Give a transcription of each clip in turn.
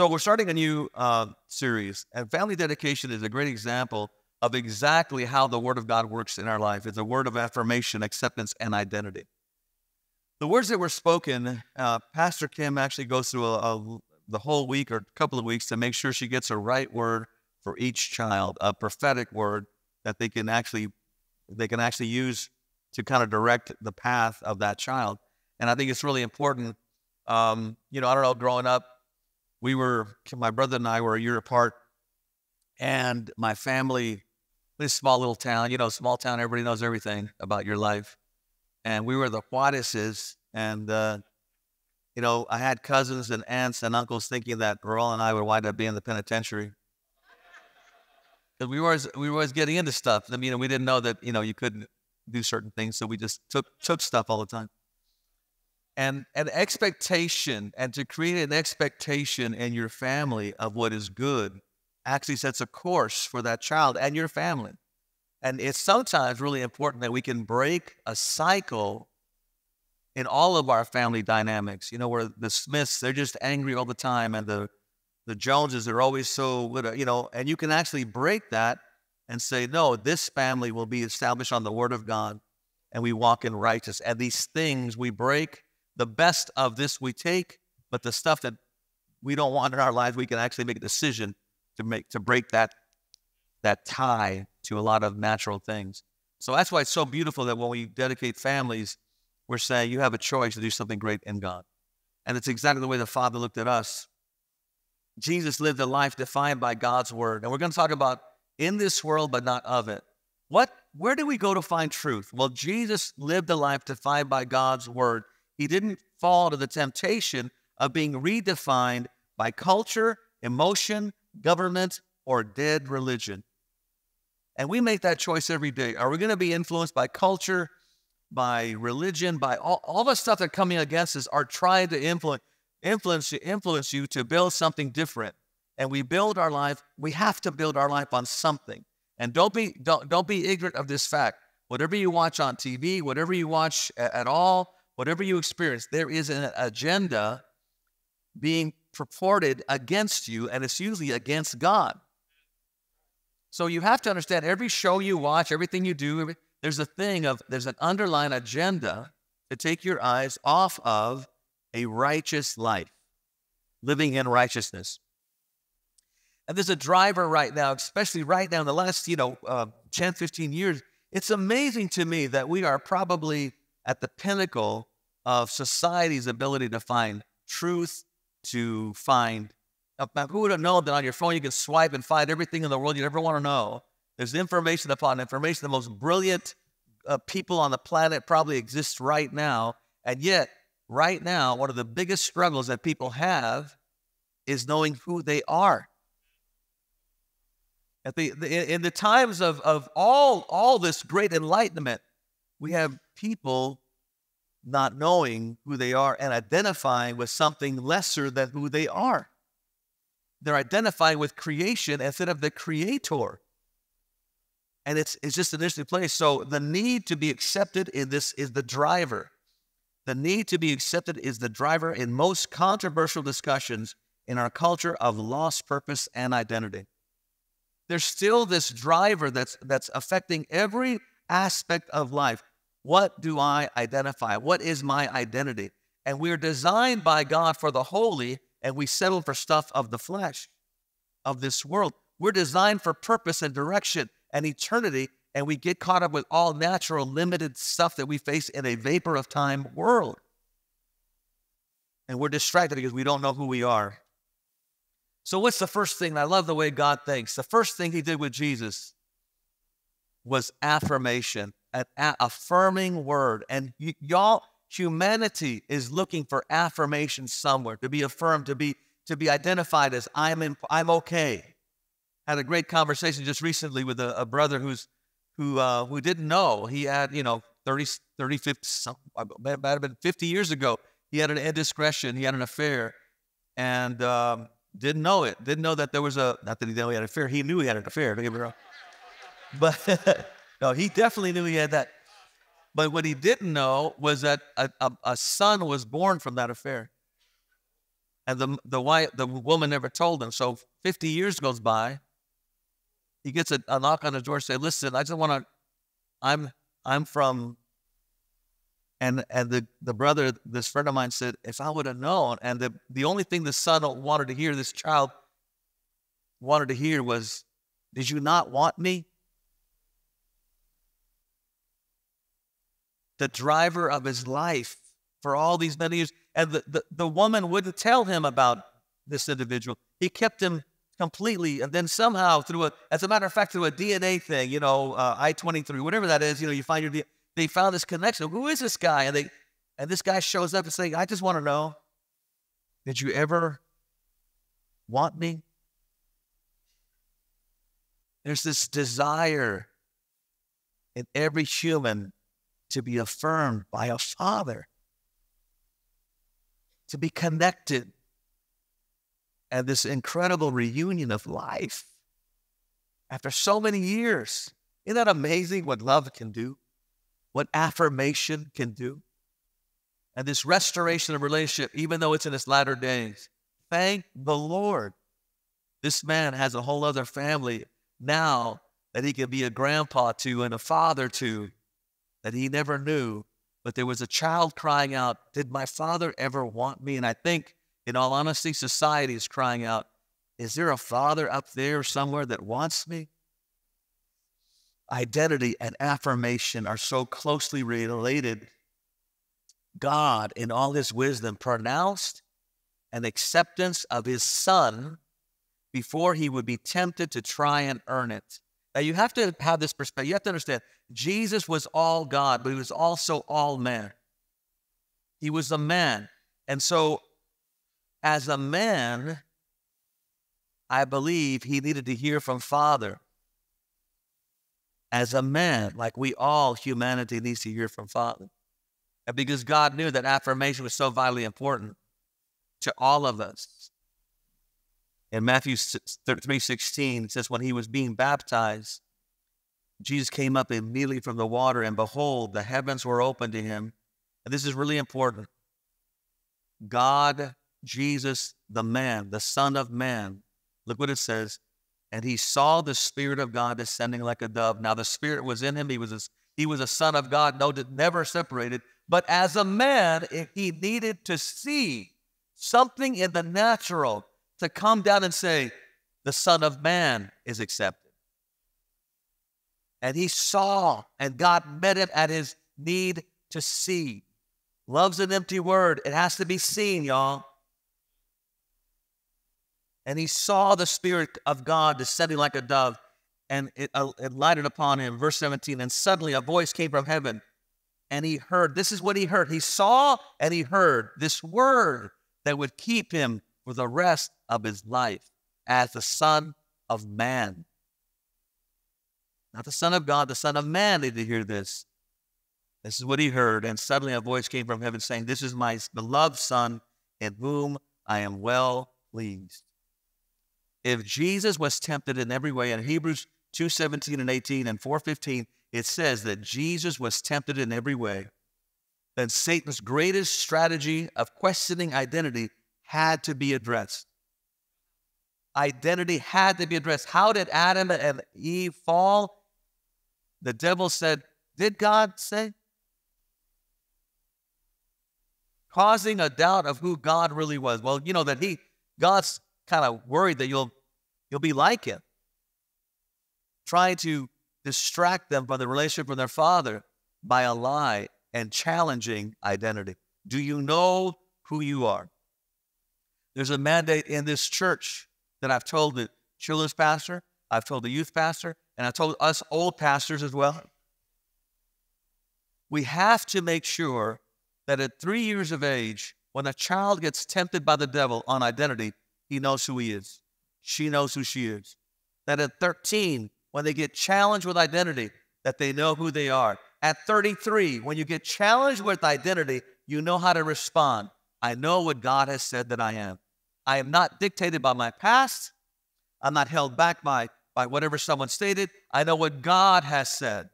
So we're starting a new uh, series, and family dedication is a great example of exactly how the Word of God works in our life. It's a word of affirmation, acceptance, and identity. The words that were spoken, uh, Pastor Kim actually goes through a, a, the whole week or a couple of weeks to make sure she gets a right word for each child, a prophetic word that they can actually they can actually use to kind of direct the path of that child. And I think it's really important. Um, you know, I don't know, growing up, we were, my brother and I were a year apart, and my family, this small little town, you know, small town, everybody knows everything about your life. And we were the Juarez's, and, uh, you know, I had cousins and aunts and uncles thinking that Raul and I would wind up being in the penitentiary. Because we were always, we were always getting into stuff. I mean, we didn't know that, you know, you couldn't do certain things, so we just took, took stuff all the time and an expectation and to create an expectation in your family of what is good actually sets a course for that child and your family. And it's sometimes really important that we can break a cycle in all of our family dynamics. You know, where the Smiths, they're just angry all the time, and the the Joneses are always so, you know, and you can actually break that and say, no, this family will be established on the Word of God, and we walk in righteousness. And these things we break the best of this we take, but the stuff that we don't want in our lives, we can actually make a decision to make to break that that tie to a lot of natural things. So that's why it's so beautiful that when we dedicate families, we're saying you have a choice to do something great in God. And it's exactly the way the Father looked at us. Jesus lived a life defined by God's word. And we're going to talk about in this world, but not of it. What where do we go to find truth? Well, Jesus lived a life defined by God's word. He didn't fall to the temptation of being redefined by culture, emotion, government, or dead religion. And we make that choice every day. Are we going to be influenced by culture, by religion, by all, all the stuff that coming against us are trying to influence, influence, influence you to build something different. And we build our life, we have to build our life on something. And don't be, don't, don't be ignorant of this fact. Whatever you watch on TV, whatever you watch at, at all, whatever you experience, there is an agenda being purported against you, and it's usually against God. So you have to understand every show you watch, everything you do, there's a thing of, there's an underlying agenda to take your eyes off of a righteous life, living in righteousness. And there's a driver right now, especially right now in the last, you know, uh, 10, 15 years. It's amazing to me that we are probably at the pinnacle of society's ability to find truth, to find. Who would have known that on your phone you can swipe and find everything in the world you ever want to know? There's information upon information. The most brilliant uh, people on the planet probably exist right now. And yet, right now, one of the biggest struggles that people have is knowing who they are. At the, the in the times of, of all, all this great enlightenment, we have people not knowing who they are and identifying with something lesser than who they are. They're identifying with creation instead of the creator. And it's, it's just an interesting place. So the need to be accepted in this is the driver. The need to be accepted is the driver in most controversial discussions in our culture of lost purpose and identity. There's still this driver that's, that's affecting every aspect of life. What do I identify? What is my identity? And we're designed by God for the holy, and we settle for stuff of the flesh, of this world. We're designed for purpose and direction and eternity, and we get caught up with all natural, limited stuff that we face in a vapor of time world. And we're distracted because we don't know who we are. So, what's the first thing? I love the way God thinks. The first thing He did with Jesus was affirmation an affirming word. And y- y'all, humanity is looking for affirmation somewhere to be affirmed, to be to be identified as I'm in, I'm okay. Had a great conversation just recently with a, a brother who's who uh, who didn't know he had you know 30, 30 50, some, might have been 50 years ago. He had an indiscretion. He had an affair, and um, didn't know it. Didn't know that there was a not that he knew he had an affair. He knew he had an affair. Don't get me wrong, but No, he definitely knew he had that. But what he didn't know was that a, a, a son was born from that affair. And the, the, wife, the woman never told him. So 50 years goes by. He gets a, a knock on the door and say, listen, I just want to, I'm, I'm from, and, and the, the brother, this friend of mine said, if I would have known, and the, the only thing the son wanted to hear, this child wanted to hear was, did you not want me? The driver of his life for all these many years. And the, the, the woman wouldn't tell him about this individual. He kept him completely. And then somehow, through a, as a matter of fact, through a DNA thing, you know, uh, I 23, whatever that is, you know, you find your, they found this connection. Who is this guy? And they, and this guy shows up and saying, I just want to know, did you ever want me? There's this desire in every human to be affirmed by a father to be connected and this incredible reunion of life after so many years. Isn't that amazing what love can do? What affirmation can do? And this restoration of relationship, even though it's in its latter days, thank the Lord. This man has a whole other family now that he can be a grandpa to and a father to that he never knew but there was a child crying out, Did my father ever want me? And I think, in all honesty, society is crying out, Is there a father up there somewhere that wants me? Identity and affirmation are so closely related. God, in all his wisdom, pronounced an acceptance of his son before he would be tempted to try and earn it. Now, you have to have this perspective. You have to understand Jesus was all God, but he was also all man. He was a man. And so, as a man, I believe he needed to hear from Father. As a man, like we all, humanity needs to hear from Father. And because God knew that affirmation was so vitally important to all of us. In Matthew 3:16, it says, when he was being baptized, Jesus came up immediately from the water, and behold, the heavens were opened to him. And this is really important. God, Jesus, the man, the Son of Man, look what it says. And he saw the Spirit of God descending like a dove. Now, the Spirit was in him. He was a, he was a Son of God, no, never separated. But as a man, he needed to see something in the natural to come down and say, The Son of Man is accepted. And he saw, and God met him at his need to see. Love's an empty word, it has to be seen, y'all. And he saw the Spirit of God descending like a dove, and it, uh, it lighted upon him. Verse 17, and suddenly a voice came from heaven, and he heard. This is what he heard. He saw and he heard this word that would keep him for the rest of his life as the Son of Man. Not the Son of God, the Son of Man needed to hear this. This is what he heard. And suddenly a voice came from heaven saying, This is my beloved Son in whom I am well pleased. If Jesus was tempted in every way, in Hebrews 2 17 and 18 and 4:15, it says that Jesus was tempted in every way, then Satan's greatest strategy of questioning identity had to be addressed. Identity had to be addressed. How did Adam and Eve fall? the devil said, Did God say? Causing a doubt of who God really was. Well, you know that he, God's kind of worried that you'll, you'll be like him. Trying to distract them from the relationship with their father by a lie and challenging identity. Do you know who you are? There's a mandate in this church that I've told the children's pastor, I've told the youth pastor, and I told us old pastors as well. We have to make sure that at three years of age, when a child gets tempted by the devil on identity, he knows who he is. She knows who she is. That at 13, when they get challenged with identity, that they know who they are. At 33, when you get challenged with identity, you know how to respond. I know what God has said that I am. I am not dictated by my past. I'm not held back by by whatever someone stated. I know what God has said.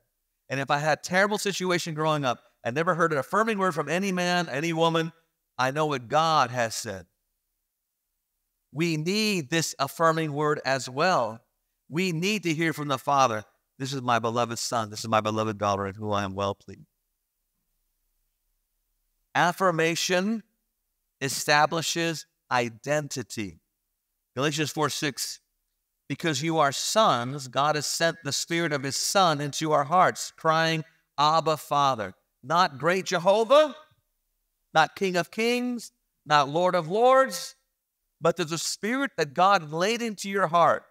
And if I had terrible situation growing up, I never heard an affirming word from any man, any woman, I know what God has said. we need this affirming word as well. We need to hear from the Father This is my beloved Son, this is my beloved daughter, in whom I am well pleased. Affirmation establishes identity. Galatians 4 6. Because you are sons, God has sent the Spirit of His Son into our hearts, crying, Abba, Father. Not great Jehovah, not King of Kings, not Lord of Lords, but there's a spirit that God laid into your heart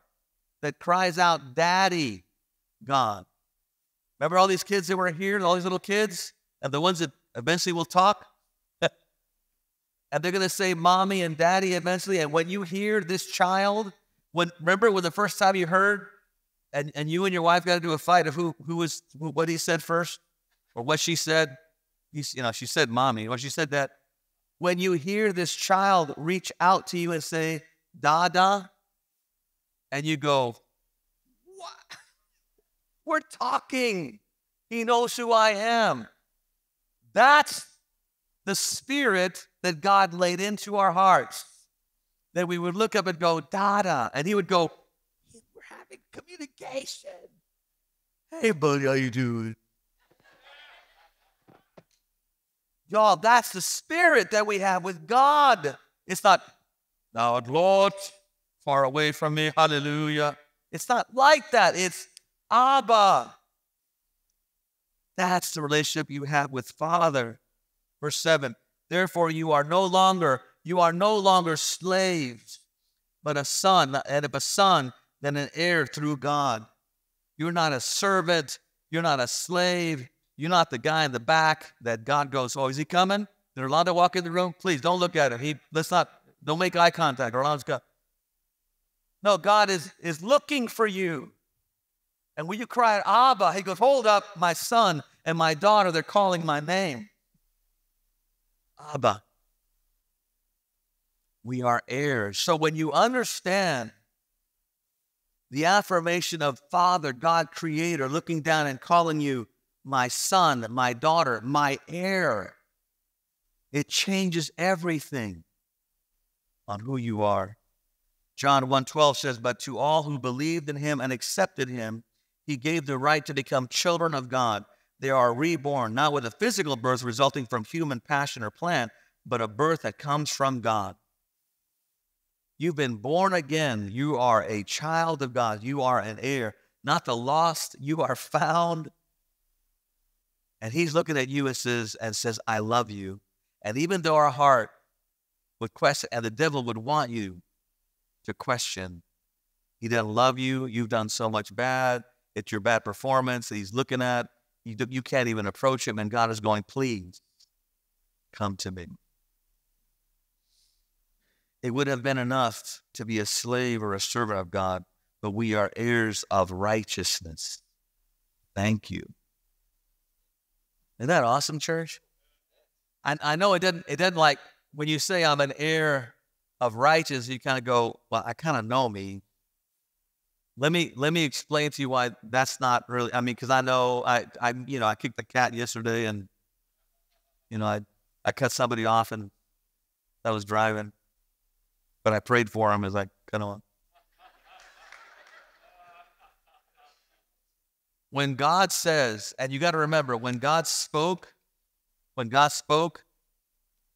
that cries out, Daddy, God. Remember all these kids that were here, all these little kids, and the ones that eventually will talk? And they're going to say mommy and daddy eventually. And when you hear this child, when remember when the first time you heard, and, and you and your wife got into a fight of who who was who, what he said first, or what she said. You, know, she said mommy. When she said that, when you hear this child reach out to you and say, Dada, and you go, What? We're talking. He knows who I am. That's the spirit that God laid into our hearts. That we would look up and go, Dada. And he would go, We're having communication. Hey, buddy, how you doing? Y'all, that's the spirit that we have with God. It's not, Thou art Lord, far away from me, hallelujah. It's not like that. It's Abba. That's the relationship you have with Father. Verse 7 Therefore, you are no longer, you are no longer slaves, but a son, and if a son, then an heir through God. You're not a servant, you're not a slave, you're not the guy in the back that God goes, Oh, is he coming? They're allowed to walk in the room? Please don't look at him. He let's not don't make eye contact or go. No, God is, is looking for you. And when you cry, Abba, he goes, Hold up, my son and my daughter, they're calling my name. Abba. We are heirs. So when you understand the affirmation of Father, God Creator, looking down and calling you my son, my daughter, my heir, it changes everything on who you are. John 1:12 says, "But to all who believed in him and accepted him, he gave the right to become children of God. They are reborn, not with a physical birth resulting from human passion or plan, but a birth that comes from God. You've been born again. You are a child of God. You are an heir, not the lost. You are found. And he's looking at you and says, and says, I love you. And even though our heart would question, and the devil would want you to question, he doesn't love you. You've done so much bad. It's your bad performance that he's looking at. You, you can't even approach him, and God is going, please come to me. It would have been enough to be a slave or a servant of God, but we are heirs of righteousness. Thank you. Isn't that awesome, church? I, I know it doesn't, it doesn't like when you say I'm an heir of righteousness, you kind of go, well, I kind of know me. Let me let me explain to you why that's not really. I mean, because I know I I you know I kicked the cat yesterday, and you know I I cut somebody off, and I was driving, but I prayed for him as I cut on. When God says, and you got to remember, when God spoke, when God spoke,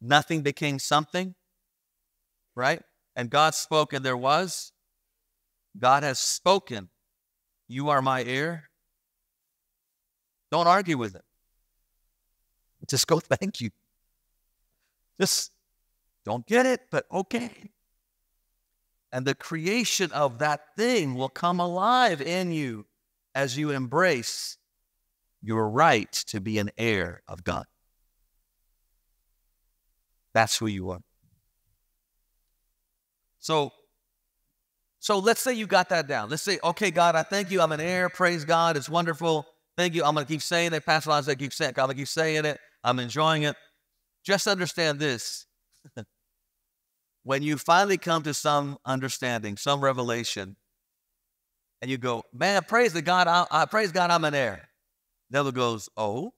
nothing became something, right? And God spoke, and there was. God has spoken. You are my heir. Don't argue with it. Just go, thank you. Just don't get it, but okay. And the creation of that thing will come alive in you as you embrace your right to be an heir of God. That's who you are. So so let's say you got that down. Let's say, okay, God, I thank you. I'm an heir. Praise God. It's wonderful. Thank you. I'm going to keep saying it. Pastor Lons, I keep saying it. God, I'm keep saying it. I'm enjoying it. Just understand this. when you finally come to some understanding, some revelation, and you go, man, praise the God, I, I praise God, I'm an heir. The devil goes, oh.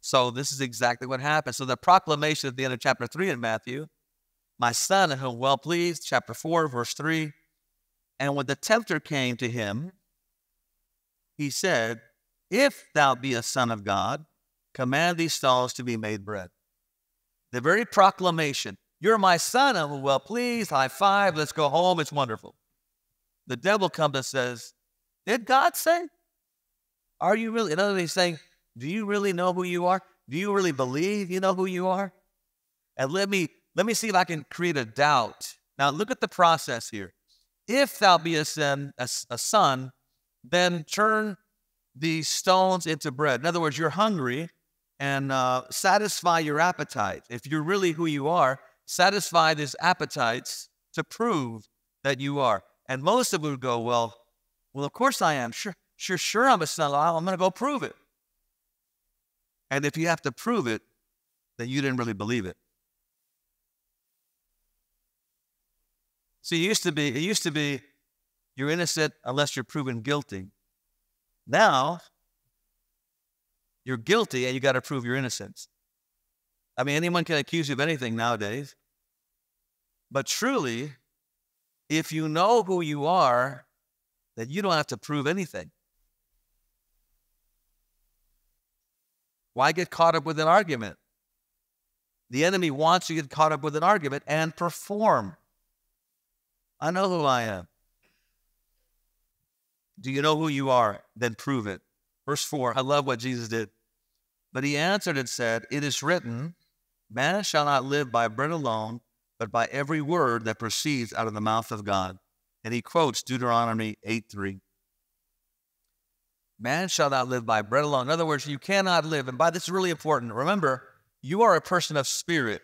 So this is exactly what happened. So the proclamation at the end of chapter three in Matthew my son in whom well pleased, chapter 4, verse 3. And when the tempter came to him, he said, If thou be a son of God, command these stones to be made bread. The very proclamation, You're my son, I'm well pleased, high five, let's go home, it's wonderful. The devil comes and says, Did God say? Are you really? In other words, he's saying, Do you really know who you are? Do you really believe you know who you are? And let me let me see if I can create a doubt. Now look at the process here. If thou be a son, a, a son, then turn these stones into bread. In other words, you're hungry and uh, satisfy your appetite. If you're really who you are, satisfy these appetites to prove that you are. And most of them would go, well, well, of course I am. Sure, sure, sure, I'm a son. I'm going to go prove it. And if you have to prove it, then you didn't really believe it. See, it used to be, it used to be, you're innocent unless you're proven guilty. Now, you're guilty and you got to prove your innocence. I mean, anyone can accuse you of anything nowadays. But truly, if you know who you are, then you don't have to prove anything. Why get caught up with an argument? The enemy wants you to get caught up with an argument and perform. I know who I am. Do you know who you are? Then prove it. Verse 4, I love what Jesus did. But he answered and said, It is written, Man shall not live by bread alone, but by every word that proceeds out of the mouth of God. And he quotes Deuteronomy 8 3. Man shall not live by bread alone. In other words, you cannot live. And by this is really important. Remember, you are a person of spirit.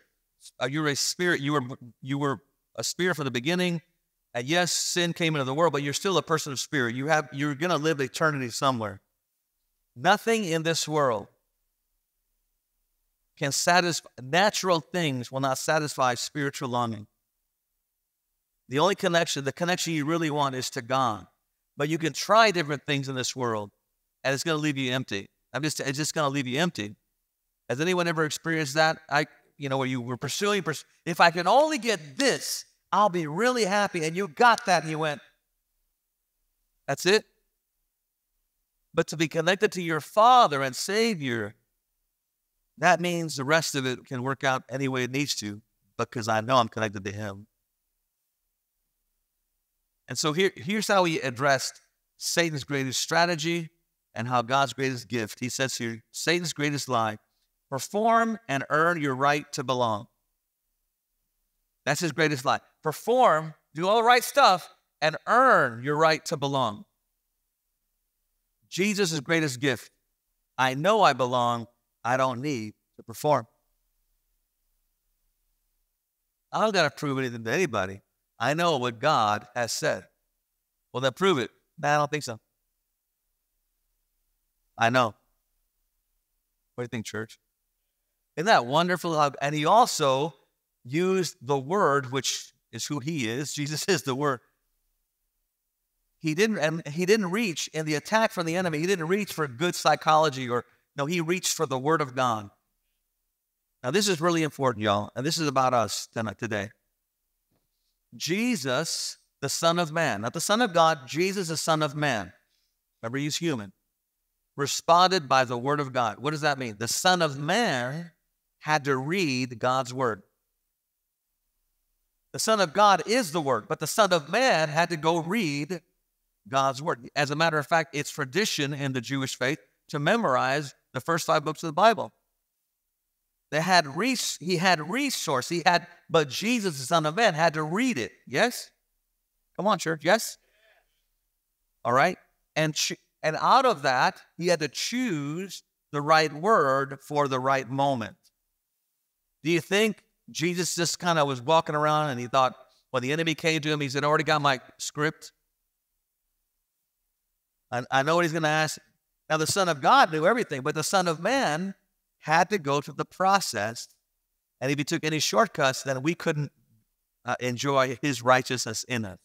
Uh, you're a spirit. You were you were a spirit from the beginning. Yes, sin came into the world, but you're still a person of spirit. You have you're going to live eternity somewhere. Nothing in this world can satisfy natural things will not satisfy spiritual longing. The only connection, the connection you really want is to God. But you can try different things in this world, and it's going to leave you empty. I'm just, it's just going to leave you empty. Has anyone ever experienced that? I, you know, where you were pursuing, if I can only get this, I'll be really happy. And you got that you went, that's it. But to be connected to your Father and Savior, that means the rest of it can work out any way it needs to because I know I'm connected to Him. And so here, here's how he addressed Satan's greatest strategy and how God's greatest gift. He says here Satan's greatest lie perform and earn your right to belong. That's his greatest lie. Perform, do all the right stuff, and earn your right to belong. Jesus' greatest gift. I know I belong. I don't need to perform. I don't got to prove anything to anybody. I know what God has said. Well, then prove it. Nah, I don't think so. I know. What do you think, church? Isn't that wonderful? And he also used the word, which is who he is. Jesus is the word. He didn't, and he didn't reach in the attack from the enemy. He didn't reach for good psychology or no. He reached for the word of God. Now this is really important, y'all, and this is about us today. Jesus, the Son of Man, not the Son of God. Jesus, the Son of Man. Remember, he's human. Responded by the word of God. What does that mean? The Son of Man had to read God's word. The Son of God is the Word, but the Son of Man had to go read God's Word. As a matter of fact, it's tradition in the Jewish faith to memorize the first five books of the Bible. They had res- he had resource. He had, but Jesus, the Son of Man, had to read it. Yes? Come on, church. Yes? All right. And and out of that, he had to choose the right word for the right moment. Do you think Jesus just kind of was walking around and he thought, when the enemy came to him, he said, I already got my script. I, I know what he's going to ask. Now, the Son of God knew everything, but the Son of Man had to go through the process. And if he took any shortcuts, then we couldn't uh, enjoy his righteousness in us.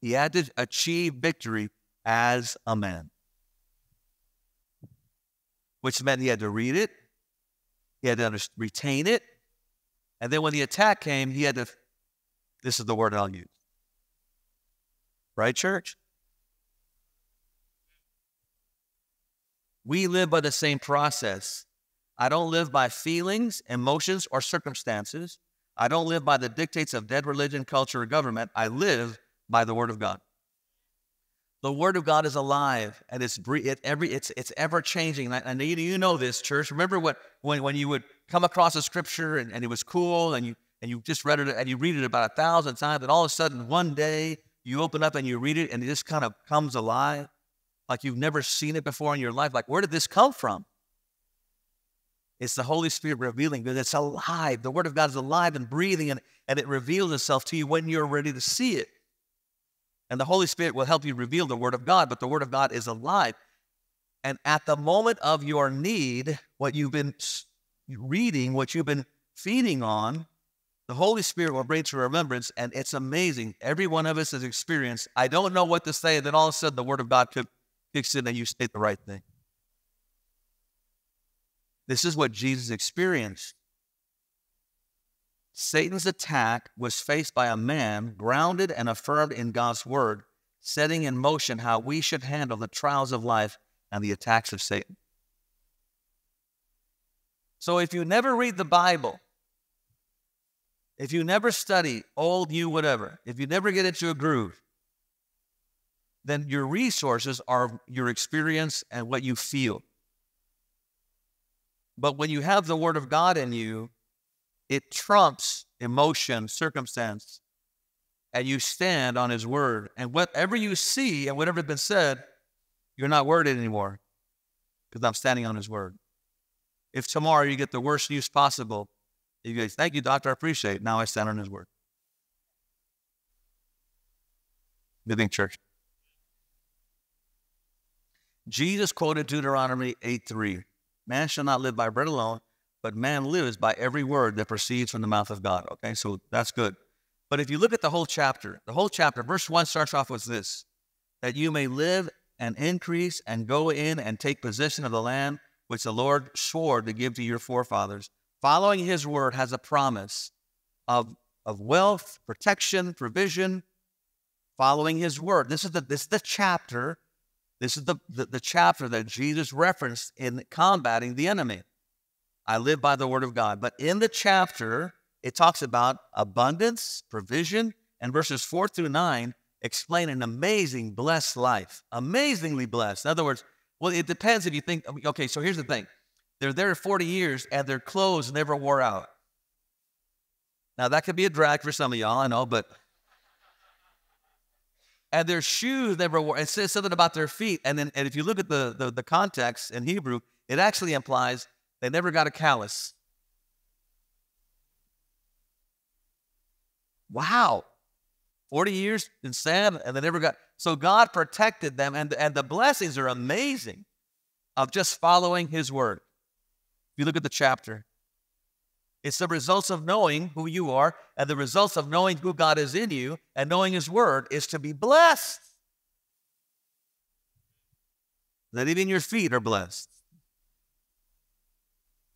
He had to achieve victory as a man, which meant he had to read it, he had to retain it, And then when the attack came, he had to, this is the word I'll use. Right, church? We live by the same process. I don't live by feelings, emotions, or circumstances. I don't live by the dictates of dead religion, culture, or government. I live by the Word of God. The Word of God is alive and it's it, every it's it's ever changing. And I, and you, know this, church. Remember what when when you would come across a scripture and, and it was cool and you and you just read it and you read it about a thousand times, and all of a sudden one day you open up and you read it and it just kind of comes alive, like you've never seen it before in your life. Like, where did this come from? It's the Holy Spirit revealing because it's alive. The Word of God is alive and breathing, and, and it reveals itself to you when you're ready to see it. And the Holy Spirit will help you reveal the Word of God, but the Word of God is alive. And at the moment of your need, what you've been reading, what you've been feeding on, the Holy Spirit will bring to remembrance, and it's amazing. Every one of us has experienced, I don't know what to say, and then all of a sudden the Word of God kicks in and you state the right thing. This is what Jesus experienced. Satan's attack was faced by a man grounded and affirmed in God's word, setting in motion how we should handle the trials of life and the attacks of Satan. So if you never read the Bible, if you never study old, new, whatever, if you never get into a groove, then your resources are your experience and what you feel. But when you have the Word of God in you, it trumps emotion, circumstance, and you stand on His Word. And whatever you see and whatever has been said, you're not worried anymore because I'm standing on His Word. If tomorrow you get the worst news possible, you go, Thank you, doctor, I appreciate it. Now I stand on His Word. Living church. Jesus quoted Deuteronomy 8 3. Man shall not live by bread alone, but man lives by every word that proceeds from the mouth of God. Okay, so that's good. But if you look at the whole chapter, the whole chapter, verse 1 starts off with this that you may live and increase and go in and take possession of the land which the Lord swore to give to your forefathers. Following his word has a promise of, of wealth, protection, provision. Following his word. This is the, this is the chapter this is the, the, the, chapter that Jesus referenced in combating the enemy. I live by the word of God. But in the chapter, it talks about abundance, provision, and verses four through nine explain an amazing, blessed life. Amazingly blessed. In other words, well, it depends if you think, okay, so here's the thing. They're there 40 years and their clothes never wore out. Now, that could be a drag for some of y'all, I know, but and their shoes never wore. It says something about their feet, and then and if you look at the, the, the context in Hebrew, it actually implies they never got a callus. Wow, forty years in Sam, and they never got. So God protected them, and and the blessings are amazing of just following His word. If you look at the chapter, it's the results of knowing who you are, and the results of knowing who God is in you and knowing His Word is to be blessed. That even your feet are blessed.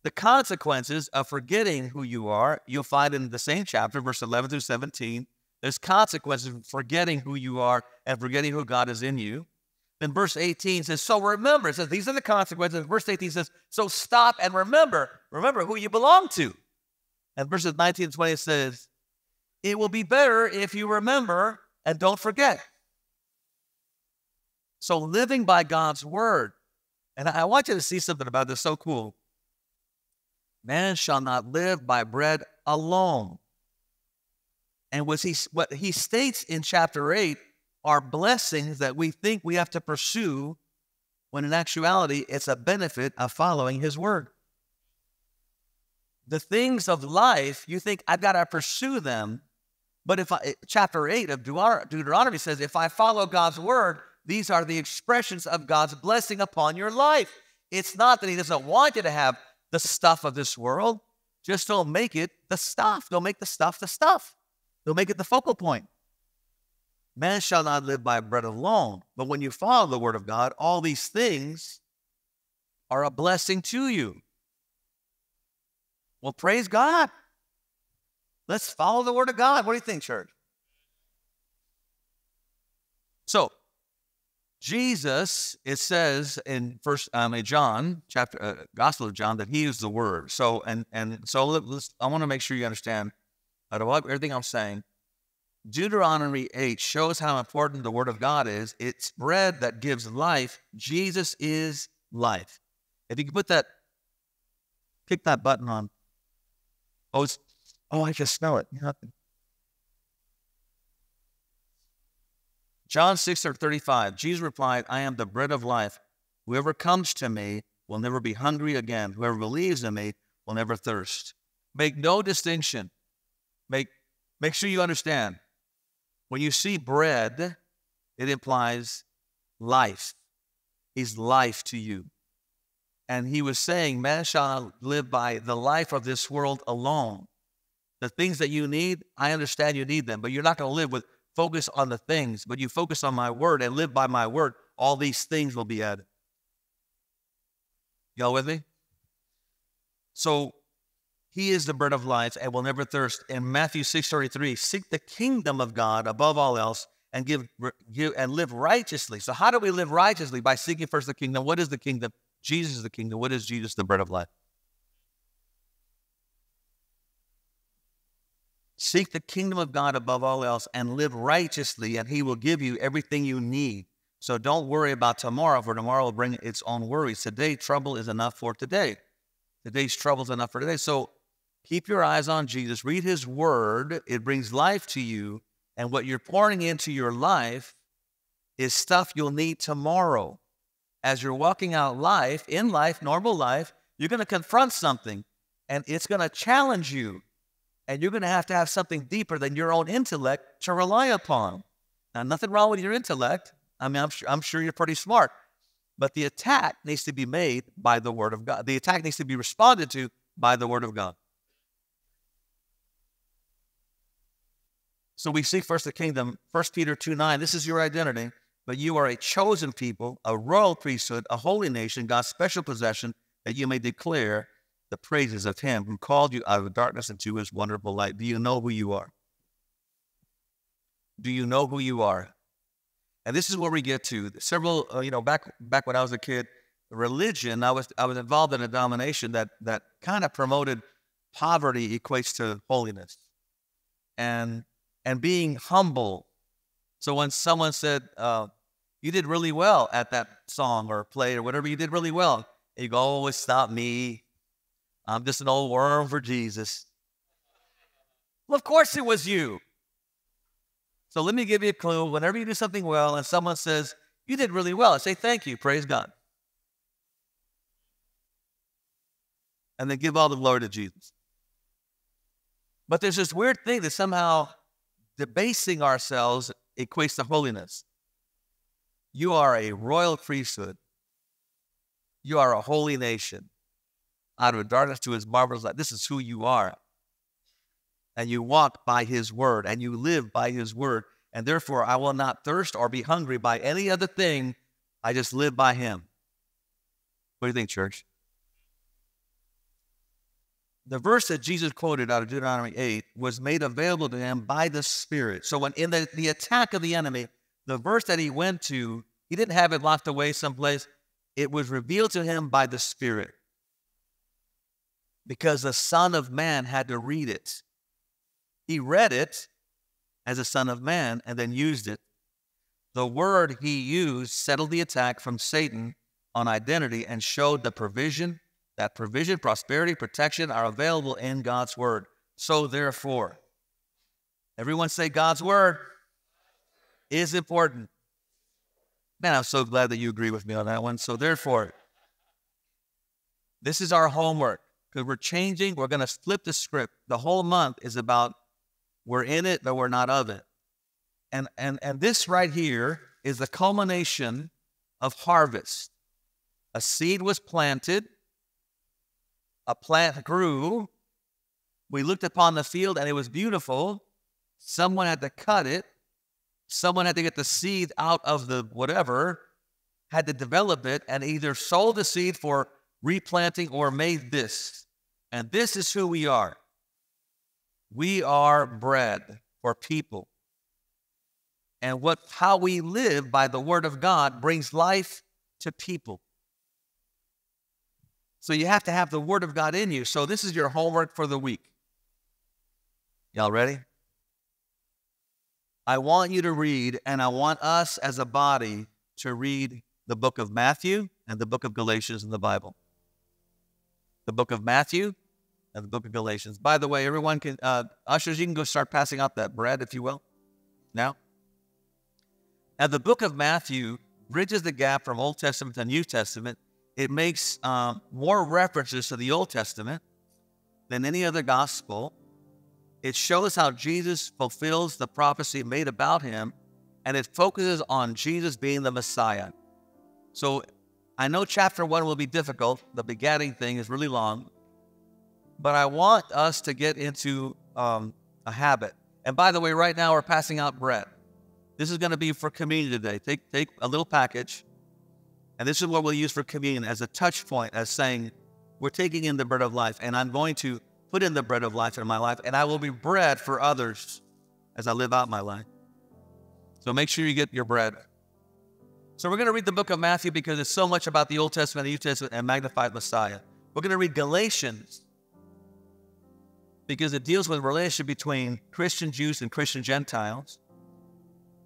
The consequences of forgetting who you are, you'll find in the same chapter, verse 11 through 17. There's consequences of forgetting who you are and forgetting who God is in you. Then verse 18 says, So remember, it says, These are the consequences. Verse 18 says, So stop and remember. Remember who you belong to. And verses 19 and 20 says, It will be better if you remember and don't forget. So living by God's word, and I want you to see something about this so cool. Man shall not live by bread alone. And what he, what he states in chapter 8 are blessings that we think we have to pursue, when in actuality, it's a benefit of following his word the things of life, you think I've got to pursue them. But if I, eh, chapter 8 of Deuteronomy says, if I follow God's word, these are the expressions of God's blessing upon your life. It's not that He doesn't want you to have the stuff of this world. Just don't make it the stuff. Don't make the stuff the stuff. Don't make it the focal point. Man shall not live by bread alone, but when you follow the word of God, all these things are a blessing to you. Well, praise God. Let's follow the word of God. What do you think, church? So, Jesus, it says in First um, John chapter, uh, Gospel of John, that He is the Word. So, and and so, let's, I want to make sure you understand out of everything I'm saying. Deuteronomy 8 shows how important the Word of God is. It's bread that gives life. Jesus is life. If you can put that, kick that button on. Oh, it's, oh, I can smell it. John 6 or 35, Jesus replied, I am the bread of life. Whoever comes to me will never be hungry again. Whoever believes in me will never thirst. Make no distinction. Make, make sure you understand. When you see bread, it implies life. He's life to you. And he was saying, Man shall not live by the life of this world alone. The things that you need, I understand you need them, but you're not going to live with focus on the things, but you focus on my word and live by my word, all these things will be added. Y'all with me? So he is the bread of life and will never thirst. In Matthew 6:33, seek the kingdom of God above all else and give, give and live righteously. So how do we live righteously? By seeking first the kingdom. What is the kingdom? Jesus is the kingdom. What is Jesus? The bread of life. Seek the kingdom of God above all else and live righteously, and He will give you everything you need. So don't worry about tomorrow, for tomorrow will bring its own worries. Today, trouble is enough for today. Today's trouble is enough for today. So keep your eyes on Jesus. Read His word, it brings life to you. And what you're pouring into your life is stuff you'll need tomorrow. As you're walking out life, in life, normal life, you're going to confront something and it's going to challenge you and you're going to have to have something deeper than your own intellect to rely upon. Now, nothing wrong with your intellect. I mean, I'm sure, I'm sure you're pretty smart, but the attack needs to be made by the Word of God. The attack needs to be responded to by the Word of God. So we seek first the kingdom. 1 Peter 2 9, this is your identity, but you are a chosen people, a royal priesthood, a holy nation, God's special possession, that you may declare the praises of him who called you out of darkness into his wonderful light. Do you know who you are? Do you know who you are? And this is where we get to several, uh, you know, back back when I was a kid, religion, I was I was involved in a denomination that that kind of promoted poverty equates to holiness. And and being humble. So when someone said, uh, you did really well at that song or play or whatever, you did really well. you go, oh, it's not me. I'm just an old worm for Jesus. Well, of course it was you. So let me give you a clue. Whenever you do something well and someone says, You did really well, I say thank you, praise God. And then give all the glory to Jesus. But there's this weird thing that somehow debasing ourselves equates to holiness. You are a royal priesthood. You are a holy nation out of darkness to his marvelous light. This is who you are. And you walk by his word and you live by his word. And therefore, I will not thirst or be hungry by any other thing. I just live by him. What do you think, church? The verse that Jesus quoted out of Deuteronomy 8 was made available to him by the Spirit. So when in the, the attack of the enemy, the verse that he went to, he didn't have it locked away someplace. It was revealed to him by the Spirit because the Son of Man had to read it. He read it as a Son of Man and then used it. The word he used settled the attack from Satan on identity and showed the provision, that provision, prosperity, protection are available in God's word. So therefore, everyone say God's word is important. Man, I'm so glad that you agree with me on that one. So therefore, this is our homework because we're changing. We're going to flip the script. The whole month is about we're in it, but we're not of it. And, and, and this right here is the culmination of harvest. A seed was planted, a plant grew. We looked upon the field and it was beautiful. Someone had to cut it. Someone had to get the seed out of the whatever, had to develop it, and either sold the seed for replanting or made this. And this is who we are. We are bread for people. And what how we live by the word of God brings life to people. So you have to have the word of God in you. So this is your homework for the week. Y'all ready? I want you to read, and I want us as a body to read the book of Matthew and the book of Galatians in the Bible. The book of Matthew and the book of Galatians. By the way, everyone can, uh, ushers, you can go start passing out that bread, if you will, now. Now, the book of Matthew bridges the gap from Old Testament to New Testament. It makes um, more references to the Old Testament than any other gospel. It shows how Jesus fulfills the prophecy made about him, and it focuses on Jesus being the Messiah. So I know chapter one will be difficult. The begetting thing is really long, but I want us to get into um, a habit. And by the way, right now we're passing out bread. This is going to be for communion today. Take, take a little package, and this is what we'll use for communion as a touch point, as saying, We're taking in the bread of life, and I'm going to put in the bread of life in my life, and I will be bread for others as I live out my life. So make sure you get your bread. So we're going to read the book of Matthew because it's so much about the Old Testament, the New Testament, and magnified Messiah. We're going to read Galatians because it deals with the relationship between Christian Jews and Christian Gentiles.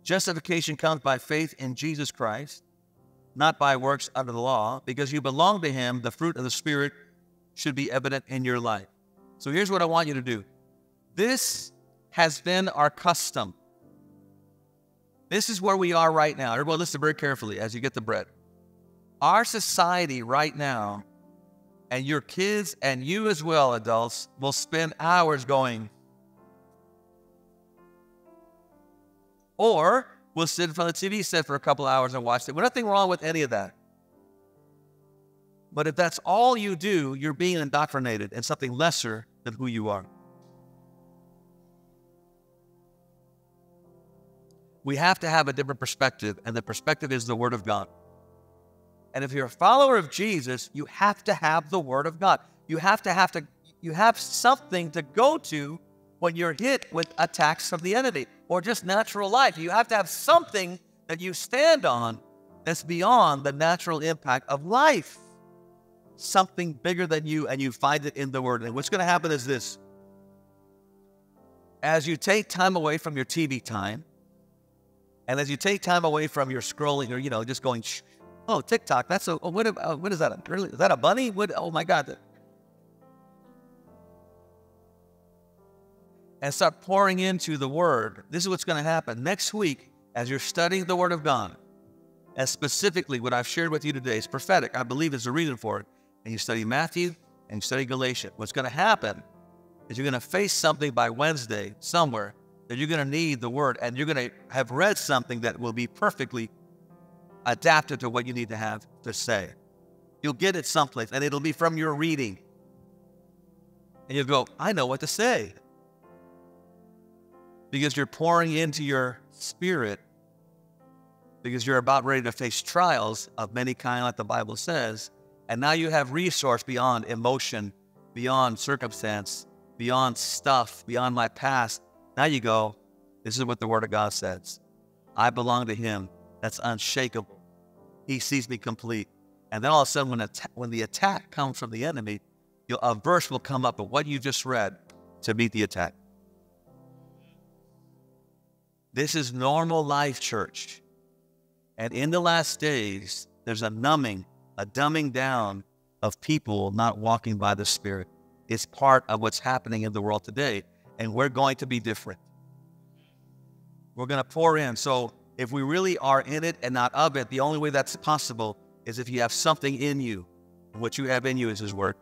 Justification comes by faith in Jesus Christ, not by works under the law. Because you belong to Him, the fruit of the Spirit should be evident in your life. So here's what I want you to do this has been our custom. This is where we are right now. Everybody, listen very carefully as you get the bread. Our society right now, and your kids and you as well, adults, will spend hours going, Or we'll sit in front of the TV set for a couple hours and watch it. There's nothing wrong with any of that. But if that's all you do, you're being indoctrinated in something lesser than who you are. We have to have a different perspective, and the perspective is the Word of God. And if you're a follower of Jesus, you have to have the Word of God. You have to have to you have something to go to when you're hit with attacks from the enemy or just natural life. You have to have something that you stand on that's beyond the natural impact of life. Something bigger than you, and you find it in the Word. And what's going to happen is this as you take time away from your TV time, and as you take time away from your scrolling or, you know, just going, oh, TikTok, that's a, oh, what, what is that? Really? Is that a bunny? What, oh my God. And start pouring into the Word, this is what's going to happen. Next week, as you're studying the Word of God, and specifically what I've shared with you today is prophetic, I believe is the reason for it, and you study Matthew and you study Galatians, what's going to happen is you're going to face something by Wednesday somewhere that you're going to need the Word, and you're going to have read something that will be perfectly adapted to what you need to have to say. You'll get it someplace, and it'll be from your reading. And you'll go, I know what to say because you're pouring into your spirit because you're about ready to face trials of many kind like the bible says and now you have resource beyond emotion beyond circumstance beyond stuff beyond my past. Now you go this is what the word of god says. I belong to him. That's unshakable. He sees me complete. And then all of a sudden when, when the attack comes from the enemy a verse will come up of what you just read to meet the attack this is normal life, church. And in the last days, there's a numbing, a dumbing down of people not walking by the Spirit. It's part of what's happening in the world today. And we're going to be different. We're going to pour in. So if we really are in it and not of it, the only way that's possible is if you have something in you. What you have in you is His Word.